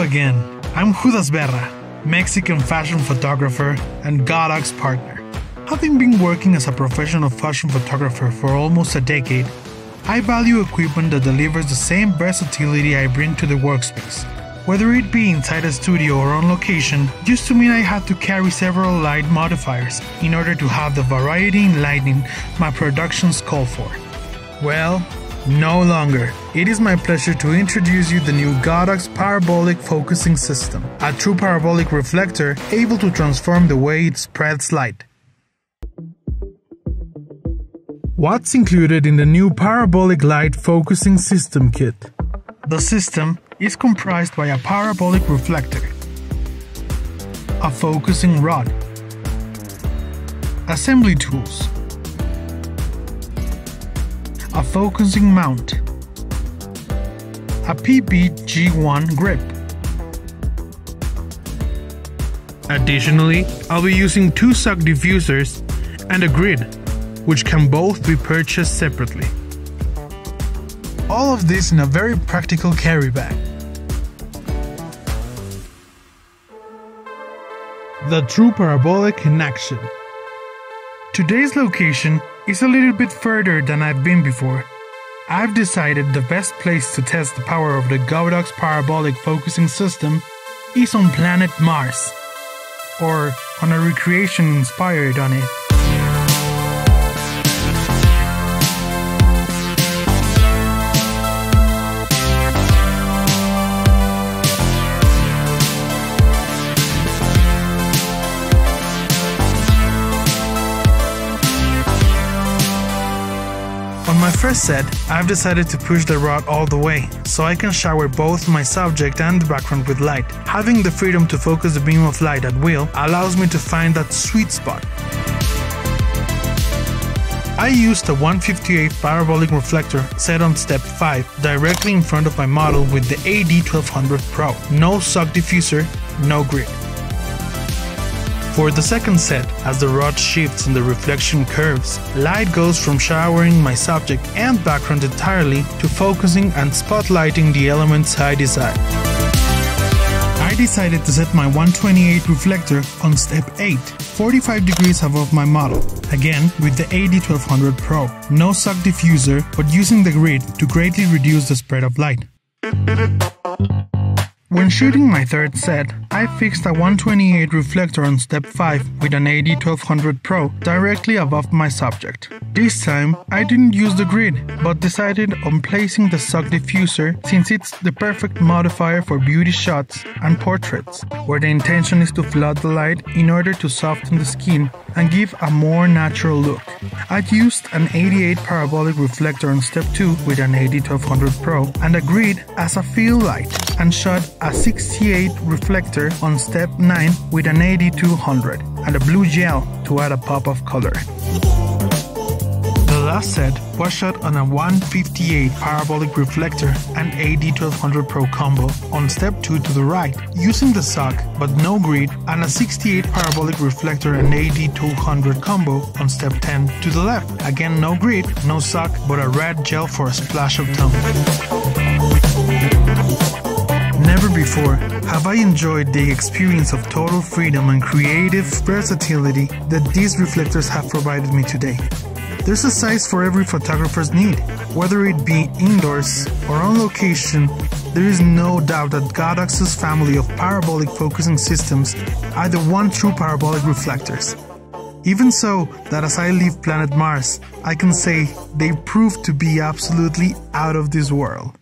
Again. I'm Judas Berra, Mexican fashion photographer and Godox partner. Having been working as a professional fashion photographer for almost a decade, I value equipment that delivers the same versatility I bring to the workspace. Whether it be inside a studio or on location, used to mean I had to carry several light modifiers in order to have the variety in lighting my productions call for. Well, no longer. It is my pleasure to introduce you the new Godox Parabolic Focusing System, a true parabolic reflector able to transform the way it spreads light. What's included in the new Parabolic Light Focusing System kit? The system is comprised by a parabolic reflector, a focusing rod, assembly tools, a focusing mount, a PPG1 grip. Additionally, I'll be using two sock diffusers and a grid, which can both be purchased separately. All of this in a very practical carry bag. The true parabolic in action. Today's location is a little bit further than I've been before. I've decided the best place to test the power of the Godox parabolic focusing system is on planet Mars, or on a recreation inspired on it. My first set, I've decided to push the rod all the way, so I can shower both my subject and the background with light. Having the freedom to focus the beam of light at will allows me to find that sweet spot. I used a 158 parabolic reflector set on step 5 directly in front of my model with the AD1200 Pro. No sock diffuser, no grid. For the second set, as the rod shifts and the reflection curves, light goes from showering my subject and background entirely to focusing and spotlighting the elements I desire. I decided to set my 128 reflector on step 8, 45 degrees above my model, again with the AD1200 Pro. No sock diffuser, but using the grid to greatly reduce the spread of light. When shooting my third set, I fixed a 128 reflector on step 5 with an AD1200 Pro directly above my subject. This time, I didn't use the grid, but decided on placing the sock diffuser since it's the perfect modifier for beauty shots and portraits, where the intention is to flood the light in order to soften the skin and give a more natural look. I used an 88 parabolic reflector on step 2 with an AD1200 Pro and a grid as a field light and shot a 68 reflector on step 9 with an AD200 and a blue gel to add a pop of color. Last set was shot on a 158 parabolic reflector and AD1200 Pro combo on step 2 to the right, using the sock but no grid, and a 68 parabolic reflector and AD200 combo on step 10 to the left. Again, no grid, no sock, but a red gel for a splash of tone. Never before have I enjoyed the experience of total freedom and creative versatility that these reflectors have provided me today. There's a size for every photographer's need. Whether it be indoors or on location, there is no doubt that Godox's family of parabolic focusing systems are the one true parabolic reflectors. Even so, that as I leave planet Mars, I can say they prove to be absolutely out of this world.